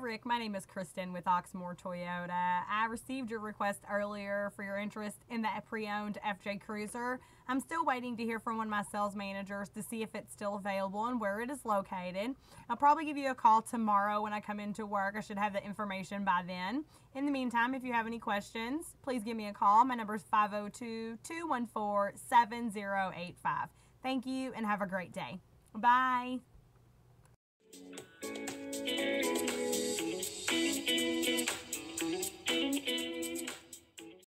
Rick. My name is Kristin with Oxmoor Toyota. I received your request earlier for your interest in that pre owned FJ Cruiser. I'm still waiting to hear from one of my sales managers to see if it's still available and where it is located. I'll probably give you a call tomorrow when I come into work. I should have the information by then. In the meantime, if you have any questions, please give me a call. My number is 502 214 7085. Thank you and have a great day. Bye.